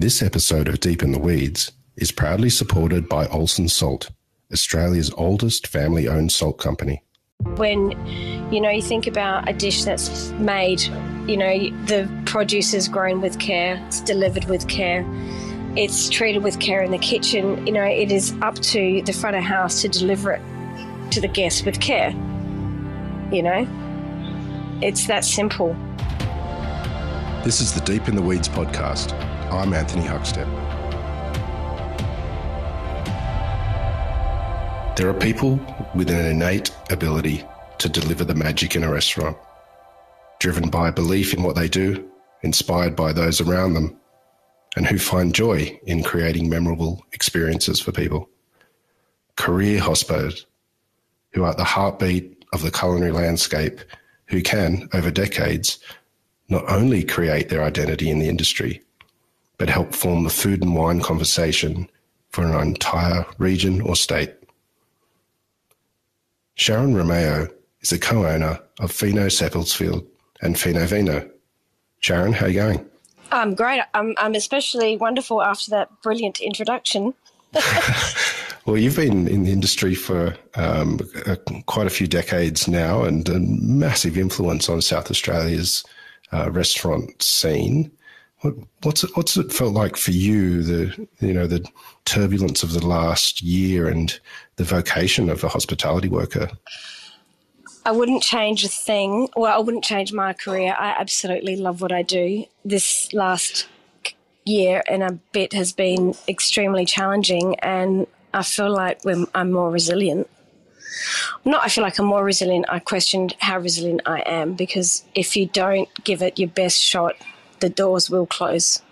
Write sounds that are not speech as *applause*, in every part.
This episode of Deep in the Weeds is proudly supported by Olsson Salt, Australia's oldest family owned salt company. When you know you think about a dish that's made, you know the produce is grown with care, it's delivered with care, it's treated with care in the kitchen. You know it is up to the front of house to deliver it to the guest with care. You know, it's that simple. This is the Deep in the Weeds podcast. I'm Anthony Huckstep. There are people with an innate ability to deliver the magic in a restaurant, driven by a belief in what they do, inspired by those around them, and who find joy in creating memorable experiences for people. Career hospos, who are the heartbeat of the culinary landscape, who can, over decades, not only create their identity in the industry, but help form the food and wine conversation for an entire region or state. Sharon Romeo is the co-owner of Fino Seppeltsfield and Fino Vino. Sharon, how are you going? I'm great. I'm, I'm especially wonderful after that brilliant introduction. *laughs* *laughs* well, you've been in the industry for um, a, quite a few decades now and a massive influence on South Australia's uh, restaurant scene. What, what's it, what's it felt like for you? The you know the turbulence of the last year and the vocation of a hospitality worker. I wouldn't change a thing. Well, I wouldn't change my career. I absolutely love what I do. This last year and a bit has been extremely challenging, and I feel like I'm more resilient. Not, I feel like I'm more resilient. I questioned how resilient I am because if you don't give it your best shot, the doors will close.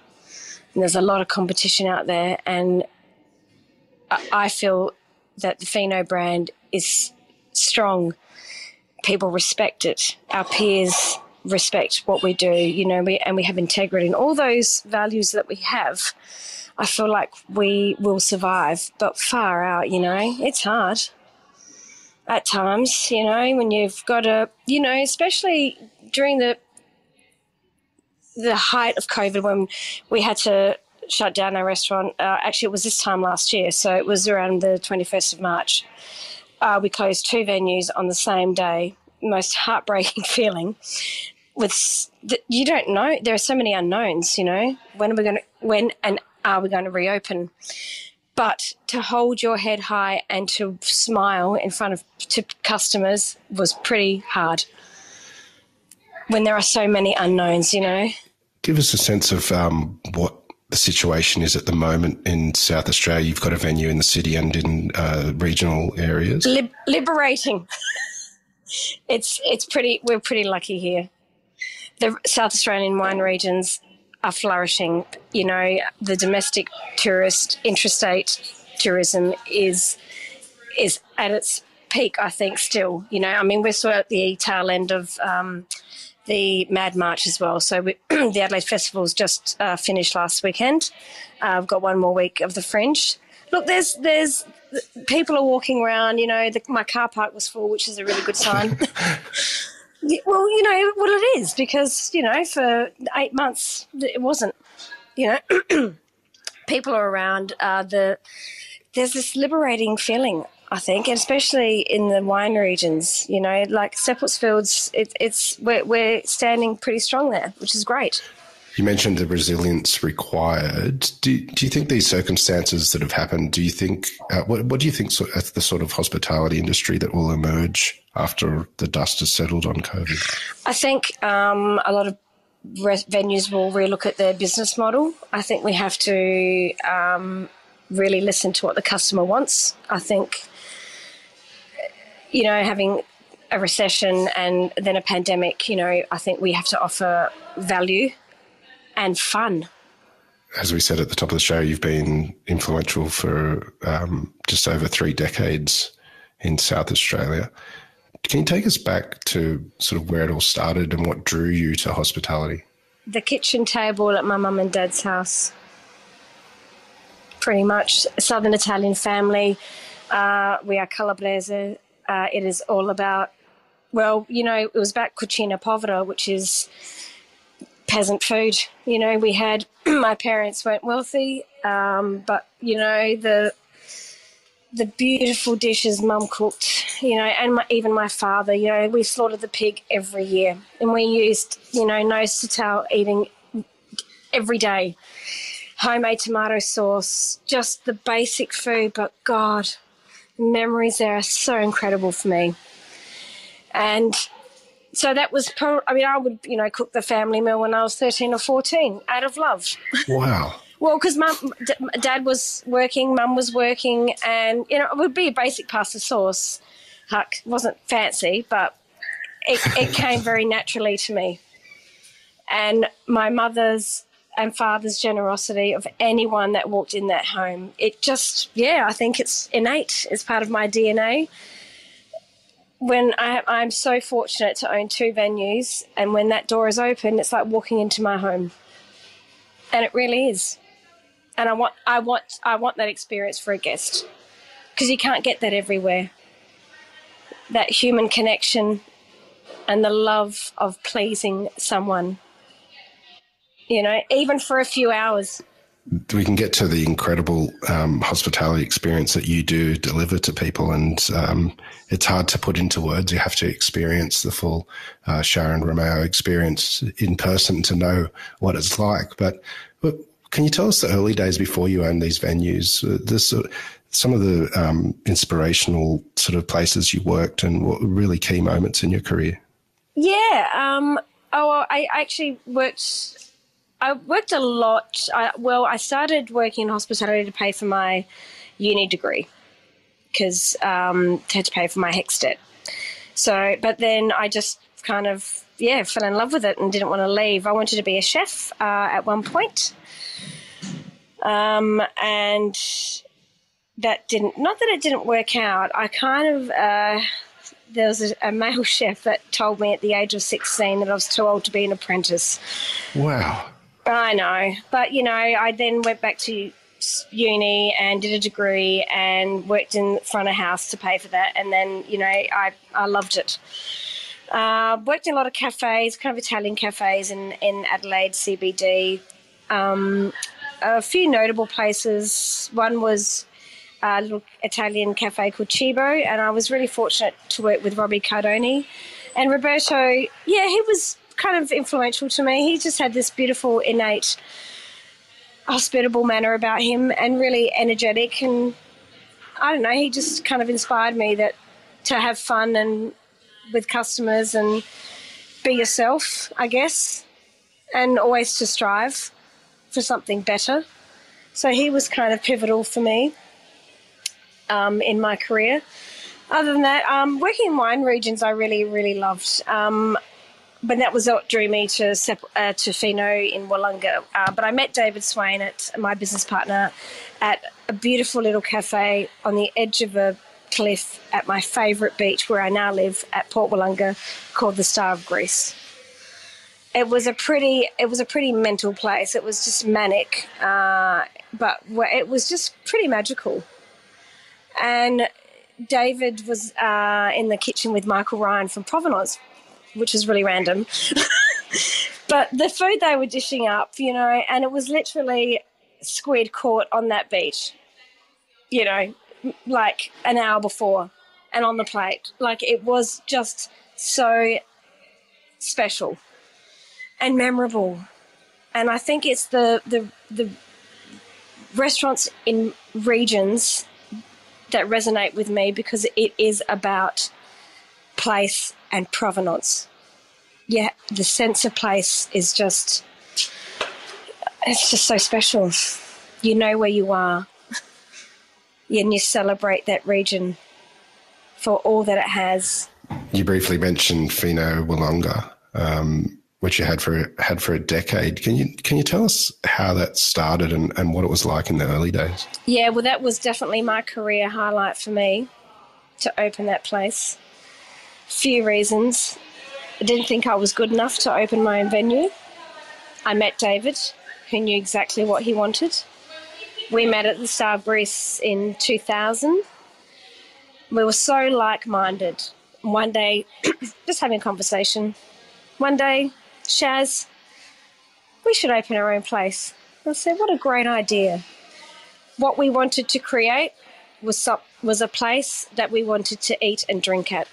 And there's a lot of competition out there, and I feel that the Fino brand is strong. People respect it. Our peers respect what we do, you know, we, and we have integrity and all those values that we have. I feel like we will survive, but far out, you know, it's hard at times, you know, when you've got a, you know, especially during the the height of COVID when we had to shut down our restaurant. Uh, actually, it was this time last year, so it was around the 21st of March. Uh, we closed two venues on the same day. Most heartbreaking *laughs* feeling. With you don't know, there are so many unknowns. You know, when are we going to? When and are we going to reopen? But to hold your head high and to smile in front of to customers was pretty hard when there are so many unknowns. You know. Give us a sense of um, what the situation is at the moment in South Australia. You've got a venue in the city and in uh, regional areas. Lib- liberating. *laughs* it's it's pretty. We're pretty lucky here. The South Australian wine regions are flourishing. You know, the domestic tourist, interstate tourism is is at its peak. I think still. You know, I mean, we're sort of at the tail end of. Um, the Mad March as well. So we, *clears throat* the Adelaide Festival's just uh, finished last weekend. Uh, I've got one more week of the Fringe. Look, there's there's people are walking around. You know, the, my car park was full, which is a really good sign. *laughs* well, you know what it is because you know for eight months it wasn't. You know, *clears throat* people are around. Uh, the there's this liberating feeling I think, and especially in the wine regions, you know, like Seppeltsfields, it, it's we're, we're standing pretty strong there, which is great. You mentioned the resilience required. Do, do you think these circumstances that have happened, do you think, uh, what, what do you think as the sort of hospitality industry that will emerge after the dust has settled on COVID? I think um, a lot of venues will relook at their business model. I think we have to um, really listen to what the customer wants. I think you know, having a recession and then a pandemic, you know, I think we have to offer value and fun. As we said at the top of the show, you've been influential for um, just over three decades in South Australia. Can you take us back to sort of where it all started and what drew you to hospitality? The kitchen table at my mum and dad's house. Pretty much Southern Italian family. Uh, we are calabrese uh, it is all about, well, you know, it was about cucina povera, which is peasant food. You know, we had *clears throat* my parents weren't wealthy, um, but you know the the beautiful dishes mum cooked, you know, and my, even my father, you know, we slaughtered the pig every year and we used, you know, nose to tail eating every day. Homemade tomato sauce, just the basic food, but God, memories there are so incredible for me. And so that was, pro- I mean, I would, you know, cook the family meal when I was 13 or 14 out of love. *laughs* Wow. Well, because mum, d- dad was working, mum was working, and you know it would be a basic pasta sauce. Huck wasn't fancy, but it, it came very *laughs* naturally to me. And my mother's and father's generosity of anyone that walked in that home, it just, yeah, I think it's innate. It's part of my DNA. When I, I'm so fortunate to own two venues, and when that door is open, it's like walking into my home, and it really is and I want I want I want that experience for a guest because you can't get that everywhere. That human connection and the love of pleasing someone. You know, even for a few hours. We can get to the incredible um, hospitality experience that you do deliver to people, and um, it's hard to put into words. You have to experience the full uh, Sharon Romeo experience in person to know what it's like. But, but can you tell us the early days before you owned these venues? Uh, this, uh, some of the um, inspirational sort of places you worked and what were really key moments in your career? Yeah. Um, oh, I actually worked. I worked a lot. I, well, I started working in hospitality to pay for my uni degree because um, had to pay for my HECS debt. So, but then I just kind of yeah fell in love with it and didn't want to leave. I wanted to be a chef uh, at one point, um, and that didn't, not that it didn't work out. I kind of, uh, there was a, a, male *laughs* chef that told me at the age of 16 that I was too old to be an apprentice. Wow. I know. But, you know, I then went back to uni and did a degree and worked in front of house to pay for that. And then, you know, I, I loved it. Uh, worked in a lot of cafes, kind of Italian cafes in, in Adelaide CBD. Um, a few notable places. One was a little Italian cafe called Cibo, and I was really fortunate to work with Robbie Cardoni. And Roberto, yeah, he was kind of influential to me. He just had this beautiful, innate, hospitable manner about him and really energetic. And I don't know, he just kind of inspired me that to have fun and with customers and be yourself, I guess, and always to strive for something better. So he was kind of pivotal for me um, in my career. Other than that, um, working in wine regions, I really, really loved. Um, but that was what drew me to uh, to Fino in Willunga. Uh, but I met David Swain, at my business partner, at a beautiful little cafe on the edge of a cliff at my favourite beach where I now live at Port Willunga, called the Star of Greece it was a pretty it was a pretty mental place. It was just manic, uh, but it was just pretty magical. And David was uh, in the kitchen with Michael Ryan from Provenance, which is really random. *laughs* but the food they were dishing up, you know, and it was literally squid caught on that beach, you know, like an hour before and on the plate. Like it was just so special and memorable. And I think it's the the the restaurants in regions that resonate with me because it is about place and provenance. Yeah, the sense of place is just it's just so special. You know where you are. and you celebrate that region for all that it has. You briefly mentioned Fino Willunga. Um, which you had for had for a decade. Can you can you tell us how that started and, and what it was like in the early days? Yeah, well, that was definitely my career highlight for me to open that place. Few reasons. I didn't think I was good enough to open my own venue. I met David, who knew exactly what he wanted. We met at the Star in 2000. We were so like minded. One day, *clears throat* just having a conversation. One day, Shaz, we should open our own place. I said, what a great idea. What we wanted to create was, was a place that we wanted to eat and drink at.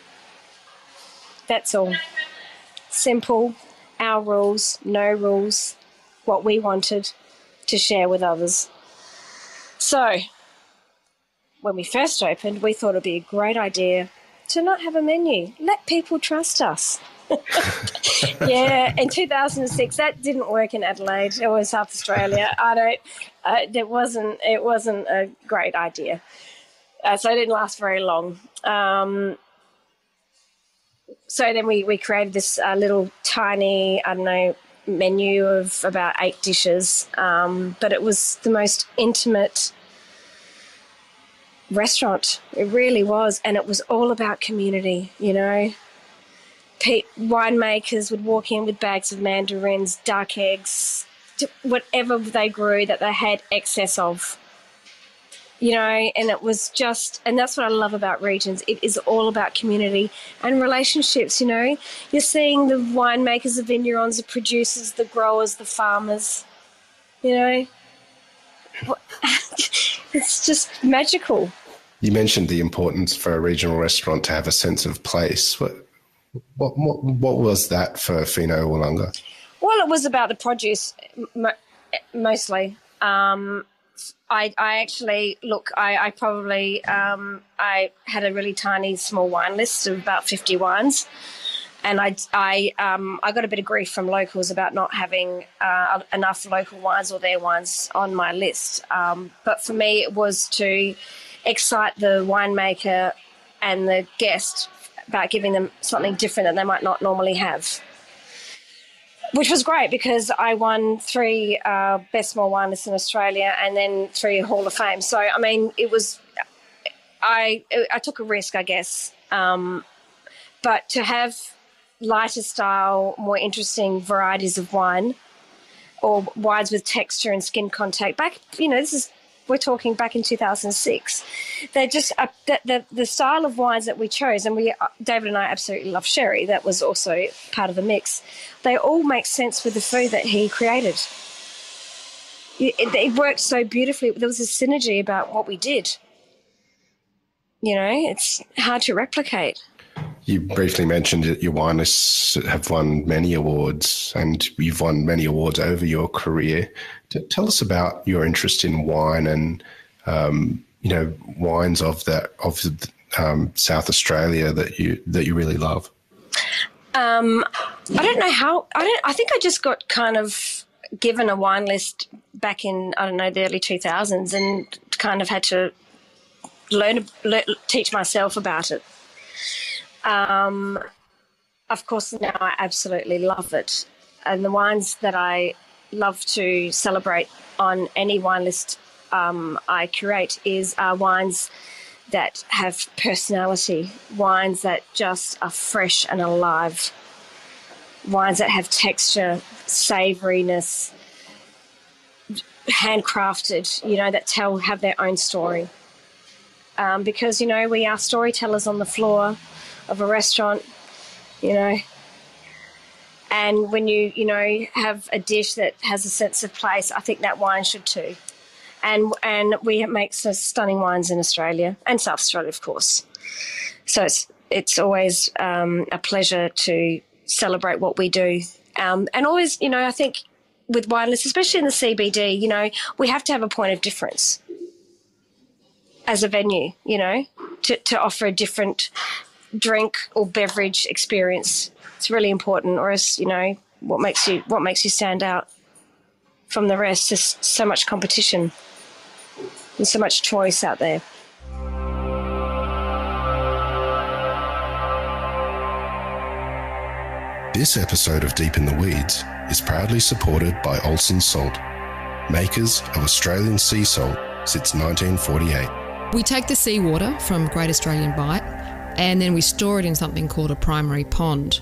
That's all. Simple, our rules, no rules, what we wanted to share with others. So, when we first opened, we thought it'd be a great idea to not have a menu. Let people trust us. *laughs* yeah, in 2006, that didn't work in Adelaide or South Australia. I don't. Uh, it wasn't. It wasn't a great idea. Uh, so it didn't last very long. Um, so then we we created this uh, little tiny, I don't know, menu of about eight dishes, um, but it was the most intimate restaurant. It really was, and it was all about community. You know, winemakers would walk in with bags of mandarins, duck eggs, whatever they grew that they had excess of. You know, and it was just, and that's what I love about regions. It is all about community and relationships. You know, you're seeing the winemakers, the vignerons, the producers, the growers, the farmers. You know, *laughs* it's just magical. You mentioned the importance for a regional restaurant to have a sense of place. What what, what, what was that for Fino Willunga? Well, it was about the produce mostly. Um, I, I actually look. I, I probably um, I had a really tiny small wine list of about fifty wines, and I I um, I got a bit of grief from locals about not having uh, enough local wines or their wines on my list. Um, but for me, it was to excite the winemaker and the guest about giving them something different that they might not normally have. Which was great because I won three uh, best small wine in Australia and then three Hall of Fame. So I mean, it was I I took a risk, I guess. Um, but to have lighter style, more interesting varieties of wine, or wines with texture and skin contact. Back, you know, this is we're talking back in 2006. They're just uh, the, the, the style of wines that we chose, and we uh, David and I absolutely love sherry. That was also part of the mix. They all make sense with the food that he created. It, it worked so beautifully. There was a synergy about what we did. You know, it's hard to replicate. You briefly mentioned that your wine lists have won many awards, and you've won many awards over your career. Tell us about your interest in wine and um, you know wines of that of um, South Australia that you that you really love. Um, I don't know how. I don't. I think I just got kind of given a wine list back in I don't know the early two thousands, and kind of had to learn, teach myself about it. Um, of course, now I absolutely love it, and the wines that I love to celebrate on any wine list um, I curate is uh, wines that have personality, wines that just are fresh and alive, wines that have texture, savouriness, handcrafted, you know, that tell, have their own story. Um, because, you know, we are storytellers on the floor of a restaurant, you know, and when you, you know, have a dish that has a sense of place, I think that wine should too. And and we make stunning wines in Australia and South Australia, of course. So it's it's always um, a pleasure to celebrate what we do. Um, and always, you know, I think with wine especially in the CBD, you know, we have to have a point of difference as a venue, you know, to, to offer a different drink or beverage experience it's really important, or else you know what makes you what makes you stand out from the rest. There's so much competition and so much choice out there. This episode of Deep in the Weeds is proudly supported by Olsson Salt, makers of Australian sea salt since 1948. We take the seawater from Great Australian Bight and then we store it in something called a primary pond.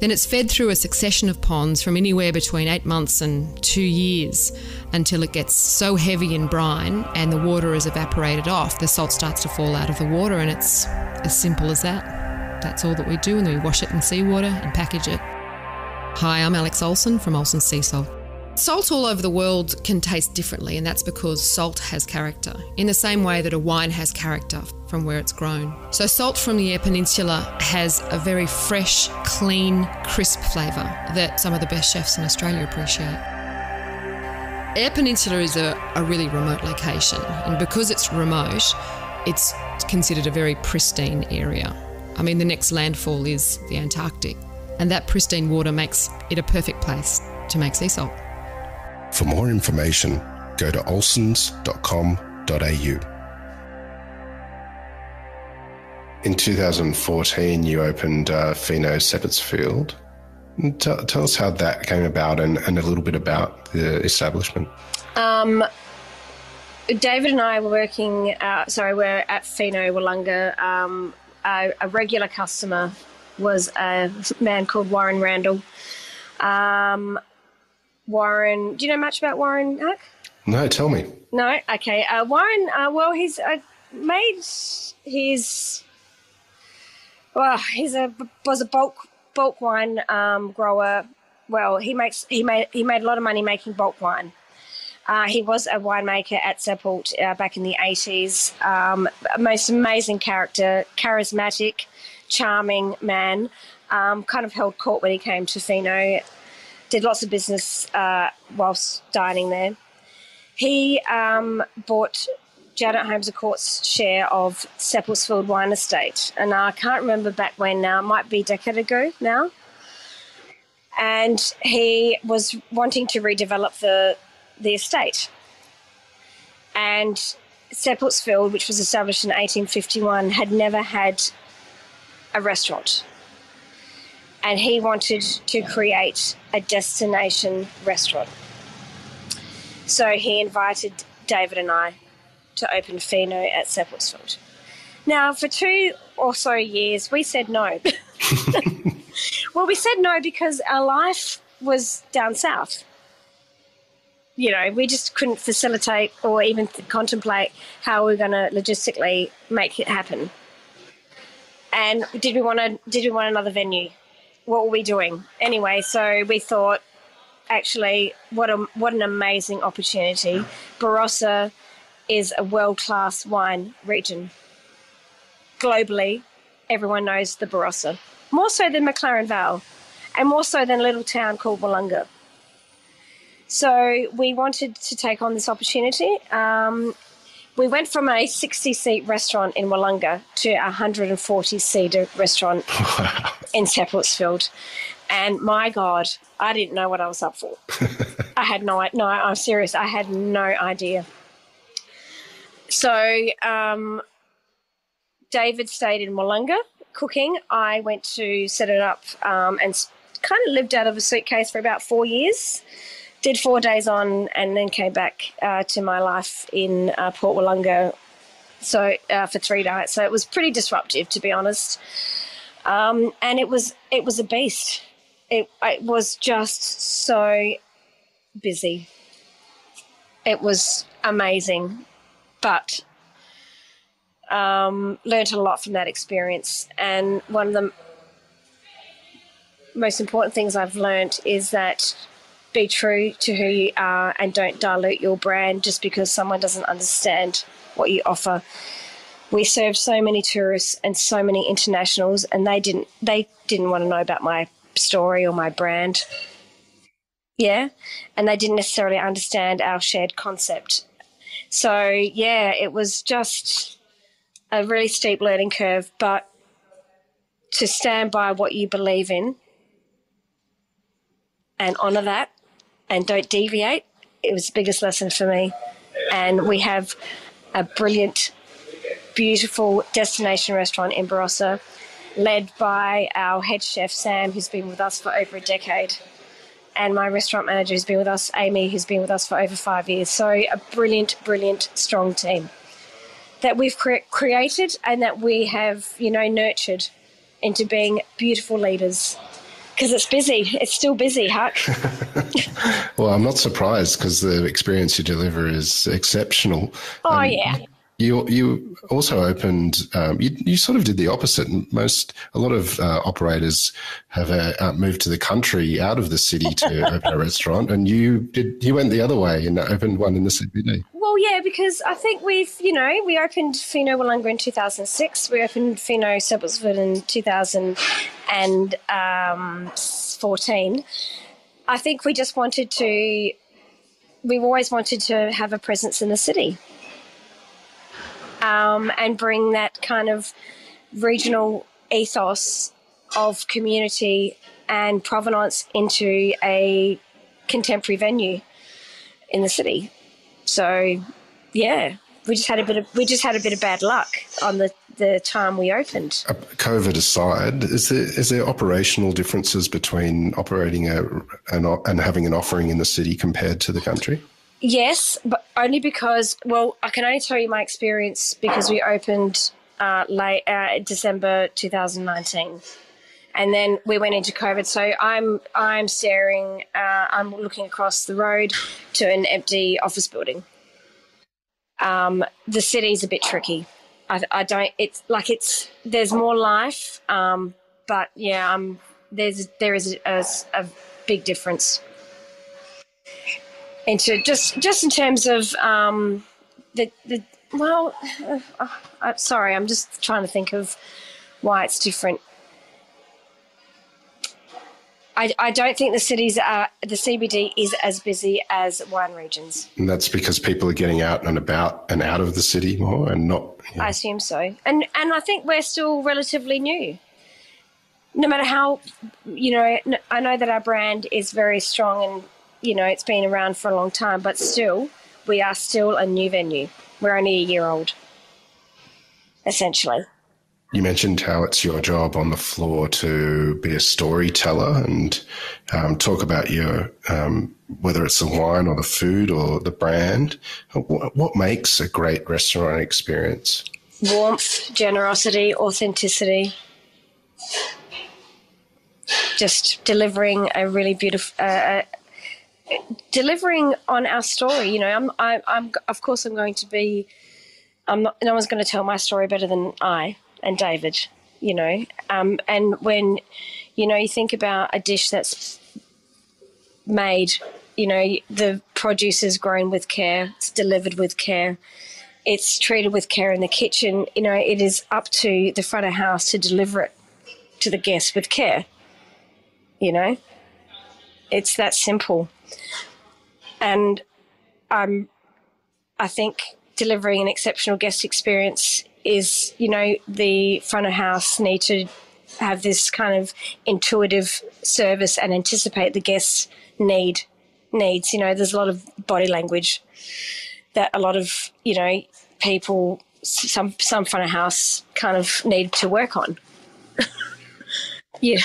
Then it's fed through a succession of ponds from anywhere between eight months and two years until it gets so heavy in brine and the water is evaporated off, the salt starts to fall out of the water, and it's as simple as that. That's all that we do, and we wash it in seawater and package it. Hi, I'm Alex Olsson from Olsson Sea Salt. Salt all over the world can taste differently, and that's because salt has character, in the same way that a wine has character from where it's grown. So, salt from the Eyre Peninsula has a very fresh, clean, crisp flavour that some of the best chefs in Australia appreciate. Eyre Peninsula is a, a really remote location, and because it's remote, it's considered a very pristine area. I mean, the next landfall is the Antarctic, and that pristine water makes it a perfect place to make sea salt. For more information, go to olsons.com.au. In 2014, you opened uh, Fino Seppeltsfield. Tell, tell, us how that came about and, and, a little bit about the establishment. Um, David and I were working, uh, sorry, we're at Fino Willunga. Um, a, a, regular customer was a man called Warren Randall. Um, Warren. Do you know much about Warren Huck? No, tell me. No, okay. Uh, Warren. Uh, well, he's uh, made his. Well, he's a was a bulk bulk wine um, grower. Well, he makes he made he made a lot of money making bulk wine. Uh, he was a winemaker at Seppelt uh, back in the 80s. Um, most amazing character, charismatic, charming man. Um, kind of held court when he came to Fino did lots of business uh, whilst dining there. He um, bought Janet Holmes Court's share of Seppeltsfield Wine Estate, and I can't remember back when now. It might be a decade ago now. And he was wanting to redevelop the the estate. And Seppeltsfield, which was established in 1851, had never had a restaurant and he wanted to create a destination restaurant. So he invited David and I to open Fino at Seppeltsfield. Now, for two or so years, we said no. *laughs* well, we said no because our life was down south. You know, we just couldn't facilitate or even contemplate how we are going to logistically make it happen. And did we want to? Did we want another venue? What were we doing anyway? So we thought, actually, what a what an amazing opportunity. Barossa is a world class wine region. Globally, everyone knows the Barossa, more so than McLaren Vale, and more so than a little town called Willunga. So we wanted to take on this opportunity. Um, we went from a 60 seat restaurant in Willunga to a 140 seat restaurant *laughs* in Seppeltsfield. And my God, I didn't know what I was up for. *laughs* I had no, no, I'm serious. I had no idea. So um, David stayed in Willunga cooking. I went to set it up um, and kind of lived out of a suitcase for about four years did four days on and then came back uh, to my life in uh, Port Willunga so uh, for three nights. So it was pretty disruptive, to be honest. Um, and it was it was a beast. It, it was just so busy. It was amazing, but um, learned a lot from that experience. And one of the most important things I've learned is that be true to who you are and don't dilute your brand just because someone doesn't understand what you offer. We served so many tourists and so many internationals and they didn't they didn't want to know about my story or my brand. Yeah. And they didn't necessarily understand our shared concept. So yeah, it was just a really steep learning curve, but to stand by what you believe in and honor that and don't deviate. It was the biggest lesson for me. And we have a brilliant, beautiful destination restaurant in Barossa, led by our head chef, Sam, who's been with us for over a decade, and my restaurant manager, who's been with us, Amy, who's been with us for over five years. So, a brilliant, brilliant, strong team that we've cre- created and that we have, you know, nurtured into being beautiful leaders because it's busy. It's still busy, Huck. *laughs* *laughs* well, I'm not surprised because the experience you deliver is exceptional. Oh, um, yeah. You you also opened. Um, you, you sort of did the opposite. Most a lot of uh, operators have uh, uh moved to the country out of the city to *laughs* open a restaurant, and you did. You went the other way and opened one in the CBD. Well, yeah, because I think we've you know we opened Fino Willunga in two thousand six. We opened Fino Seppeltsfield in two thousand and um, fourteen. I think we just wanted to. We've always wanted to have a presence in the city um, and bring that kind of regional ethos of community and provenance into a contemporary venue in the city. So, yeah, we just had a bit of we just had a bit of bad luck on the the time we opened. Uh, COVID aside, is there is there operational differences between operating a an, and having an offering in the city compared to the country? Yes, but only because, well, I can only tell you my experience because we opened uh, late uh, December 2019, and then we went into COVID. So I'm I'm staring, uh, I'm looking across the road to an empty office building. Um, the city's a bit tricky. I, I, don't. It's like it's there's more life, um, but yeah, um, there's there is a, a big difference into just just in terms of um, the the well, uh, uh, sorry, I'm just trying to think of why it's different. I, I don't think the cities are the CBD is as busy as wine regions. And that's because people are getting out and about and out of the city more, and not. You know. I assume so, and and I think we're still relatively new. No matter how, you know, I know that our brand is very strong and you know, it's been around for a long time, but still, we are still a new venue. We're only a year old, essentially. You mentioned how it's your job on the floor to be a storyteller and um, talk about your um, whether it's the wine or the food or the brand. What, what makes a great restaurant experience? Warmth, generosity, authenticity. Just delivering a really beautiful, uh, delivering on our story. You know, I'm, I, I'm, of course, I'm going to be. I'm not. No one's going to tell my story better than I and David. You know, um, and when, you know, you think about a dish that's made. You know, the produce is grown with care. It's delivered with care. It's treated with care in the kitchen. You know, it is up to the front of house to deliver it to the guest with care. You know, it's that simple. And um, I think delivering an exceptional guest experience is, you know, the front of house need to have this kind of intuitive service and anticipate the guest's need needs. You know, there's a lot of body language that a lot of, you know, people some some front of house kind of need to work on. *laughs* yeah.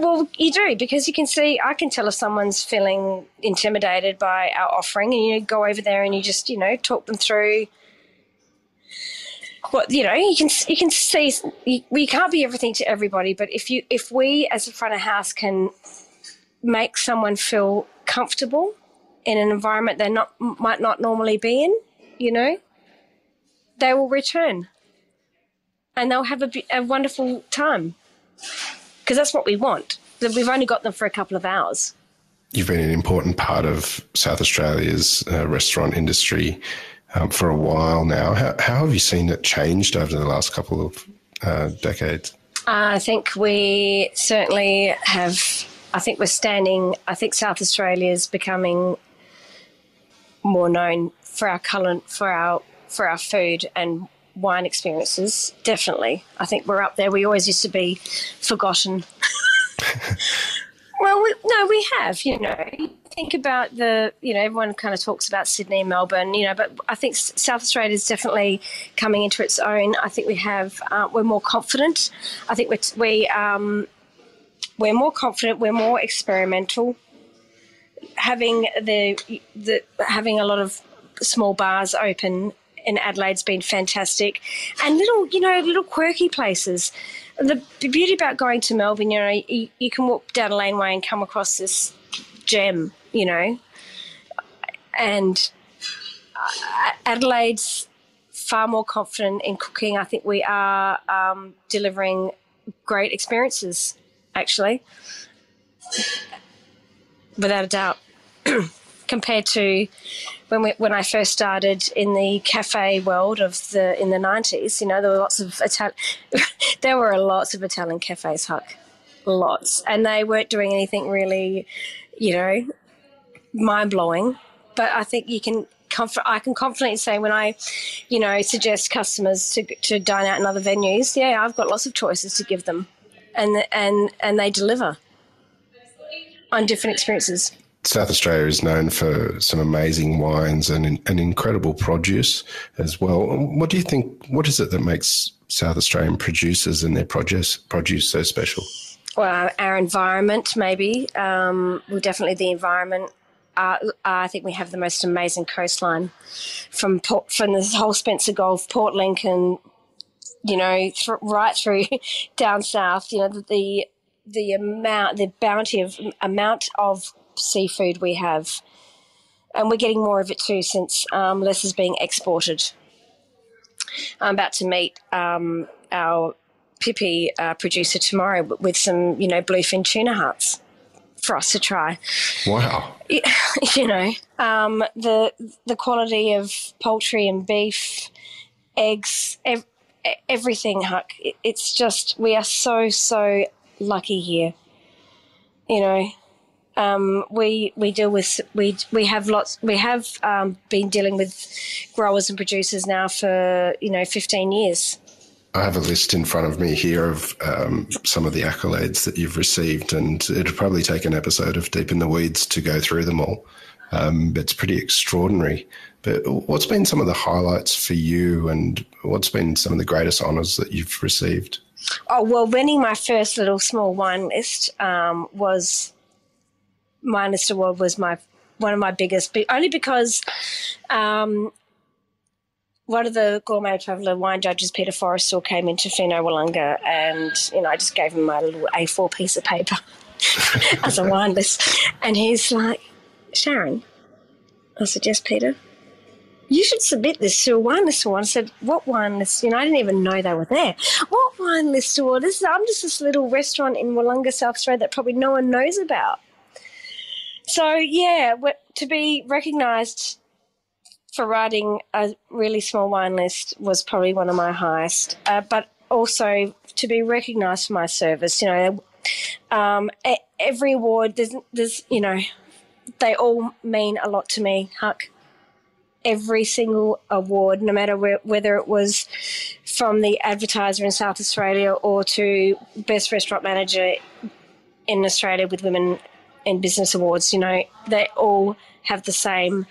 Well, you do because you can see. I can tell if someone's feeling intimidated by our offering, and you go over there and you just, you know, talk them through. What you know, you can you can see. You, we can't be everything to everybody, but if you if we as a front of house can make someone feel comfortable in an environment they not might not normally be in, you know, they will return, and they'll have a, a wonderful time because that's what we want. We've only got them for a couple of hours. You've been an important part of South Australia's uh, restaurant industry um, for a while now. How, how, have you seen it changed over the last couple of uh, decades? I think we certainly have. I think we're standing. I think South Australia is becoming more known for our colour, for our for our food and wine experiences. Definitely, I think we're up there. We always used to be forgotten. *laughs* well, we, no, we have. You know, think about the. You know, everyone kind of talks about Sydney and Melbourne. You know, but I think South Australia is definitely coming into its own. I think we have. Uh, we're more confident. I think we're we um, we're more confident. We're more experimental. Having the the having a lot of small bars open in Adelaide's been fantastic, and little you know little quirky places. The beauty about going to Melbourne, you know, you, you can walk down a laneway and come across this gem, you know, and uh, Adelaide's far more confident in cooking. I think we are um, delivering great experiences, actually, without a doubt. *clears throat* Compared to when we, when I first started in the cafe world of the in the nineties, you know, there were lots of Italian. *laughs* there were a lots of Italian cafes, Huck, lots, and they weren't doing anything really, you know, mind blowing. But I think you can comfort. I can confidently say when I, you know, suggest customers to to dine out in other venues. Yeah, I've got lots of choices to give them, and and and they deliver on different experiences. South Australia is known for some amazing wines and an incredible produce as well. What do you think? What is it that makes South Australian producers and their produce produce so special? Well, our environment, maybe. Um, well, definitely the environment. Uh, I think we have the most amazing coastline from Port, from the whole Spencer Gulf, Port Lincoln, you know, th- right through *laughs* down south. You know, the the amount, the bounty of amount of seafood we have, and we're getting more of it too since um, less is being exported. I'm about to meet um, our Pippi uh, producer tomorrow with some, you know, bluefin tuna hearts for us to try. Wow. *laughs* *laughs* You know, um, the the quality of poultry and beef, eggs, ev- everything, Huck. It's just we are so so lucky here. You know, um, we we deal with we we have lots we have um, been dealing with growers and producers now for you know 15 years I have a list in front of me here of um, some of the accolades that you've received, and it'll probably take an episode of Deep in the Weeds to go through them all. Um, it's pretty extraordinary. But what's been some of the highlights for you, and what's been some of the greatest honours that you've received? Oh well, winning my first little small wine list um, was list award was my one of my biggest, only because um, one of the gourmet traveller wine judges, Peter Forrestal, came into Fino Willunga and, you know, I just gave him my little A4 piece of paper *laughs* as a wine list. And he's like, Sharon, I said, yes, Peter. You should submit this to a wine list award. I said, what wine list? You know, I didn't even know they were there. What wine list award? This is, I'm just this little restaurant in Willunga, South Australia that probably no one knows about. So, yeah, to be recognised for writing a really small wine list was probably one of my highest. Uh, but also to be recognised for my service, you know, um, every award there's, there's, you know, they all mean a lot to me. Huck, every single award, no matter where, whether it was from the advertiser in South Australia or to best restaurant manager in Australia with women in business awards, you know, they all have the same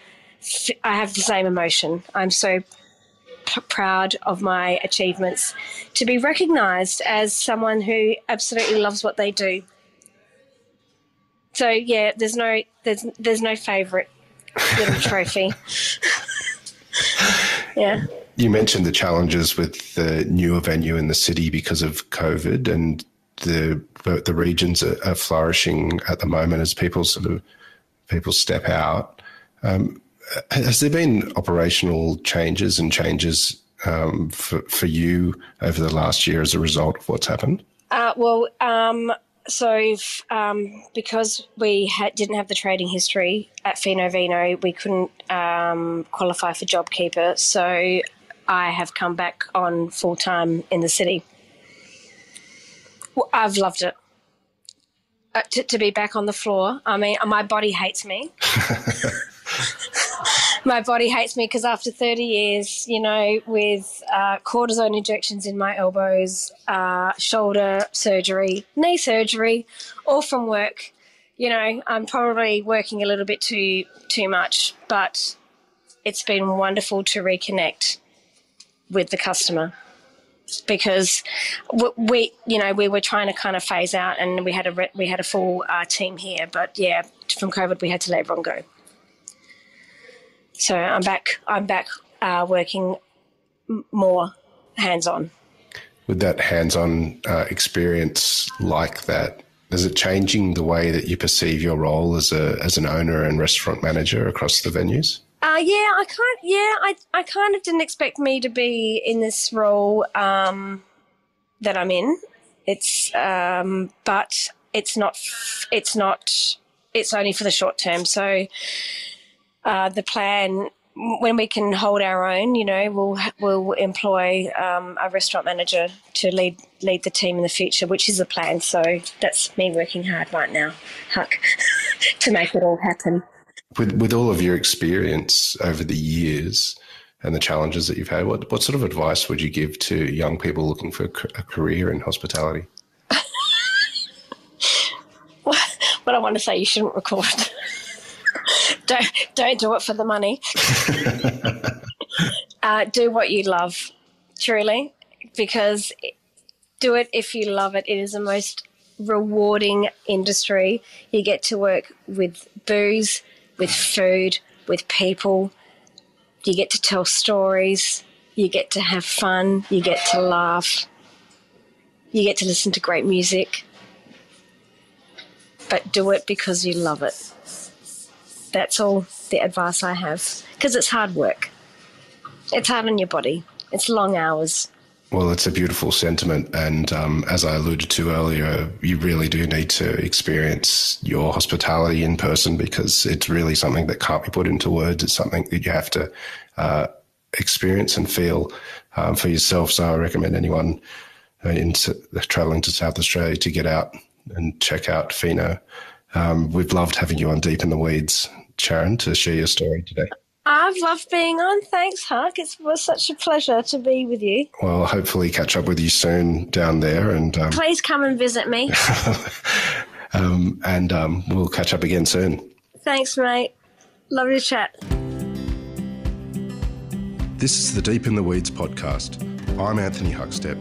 I have the same emotion. I'm so p- proud of my achievements to be recognized as someone who absolutely loves what they do. So yeah, there's no there's there's no favorite little *laughs* trophy. yeah. You mentioned the challenges with the newer venue in the city because of COVID, and the the regions are, are flourishing at the moment as people sort of people step out. Um, has there been operational changes and changes um, for, for you over the last year as a result of what's happened? Uh, well, um, so um, because we had, didn't have the trading history at Fino Vino, we couldn't um, qualify for JobKeeper. So I have come back on full time in the city. Well, I've loved it. Uh, to, to be back on the floor. I mean, my body hates me. *laughs* my body hates me because after 30 years, you know, with uh, cortisone injections in my elbows, uh, shoulder surgery, knee surgery, all from work, you know, I'm probably working a little bit too too much, but it's been wonderful to reconnect with the customer because we, you know, we were trying to kind of phase out, and we had a we had a full uh, team here, but yeah, from COVID we had to let everyone go. So I'm back. I'm back uh, working more hands on. With that hands on uh, experience like that, is it changing the way that you perceive your role as a as an owner and restaurant manager across the venues? Uh, yeah, I kind yeah, I I kind of didn't expect me to be in this role um, that I'm in. It's um, but it's not it's not it's only for the short term. So uh, the plan when we can hold our own, you know, we'll we'll employ um, a restaurant manager to lead lead the team in the future, which is the plan. So that's me working hard right now, Huck, *laughs* to make it all happen. With with all of your experience over the years and the challenges that you've had, what what sort of advice would you give to young people looking for a career in hospitality? *laughs* but I want to say you shouldn't record. *laughs* don't don't do it for the money. *laughs* uh, do what you love, truly, because do it if you love it. It is the most rewarding industry. You get to work with booze, with food, with people. You get to tell stories. You get to have fun. You get to laugh. You get to listen to great music. But do it because you love it. That's all the advice I have because it's hard work. It's hard on your body. It's long hours. Well, it's a beautiful sentiment. And um, as I alluded to earlier, you really do need to experience your hospitality in person because it's really something that can't be put into words. It's something that you have to uh, experience and feel um, for yourself. So I recommend anyone uh, in traveling to South Australia to get out and check out Fino. Um, we've loved having you on Deep in the Weeds, Sharon, to share your story today. I've loved being on. Thanks, Huck. It was such a pleasure to be with you. Well, hopefully catch up with you soon down there. And um, please come and visit me. *laughs* um, and um, we'll catch up again soon. Thanks, mate. Love your chat. This is the Deep in the Weeds podcast. I'm Anthony Huckstep.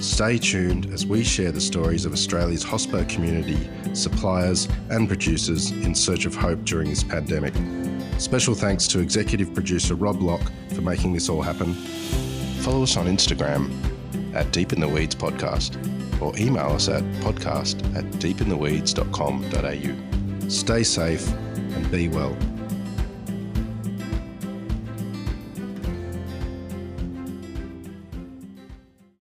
Stay tuned as we share the stories of Australia's hospo community, suppliers, and producers in search of hope during this pandemic. Special thanks to executive producer Rob Locke for making this all happen. Follow us on Instagram at Deep in the Weeds Podcast or email us at podcast at deepintheweeds.com.au. Stay safe and be well.